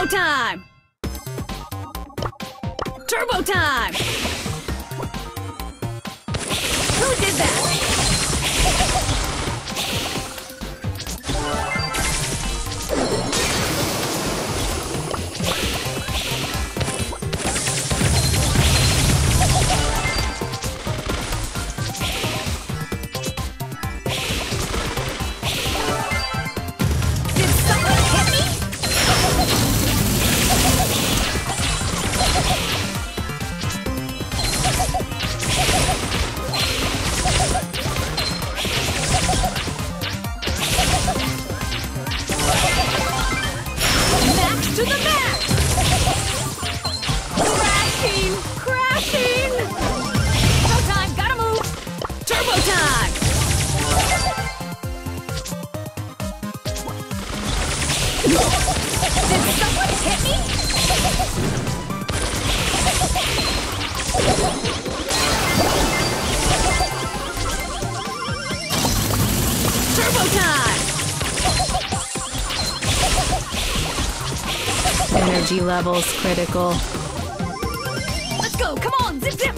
Turbo time! Turbo time! Turbo time! Did someone hit me? Turbo time! Energy levels critical. Let's go! Come on! Zip zip!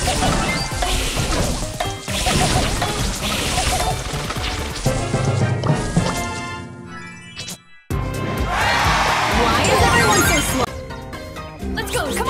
Fucking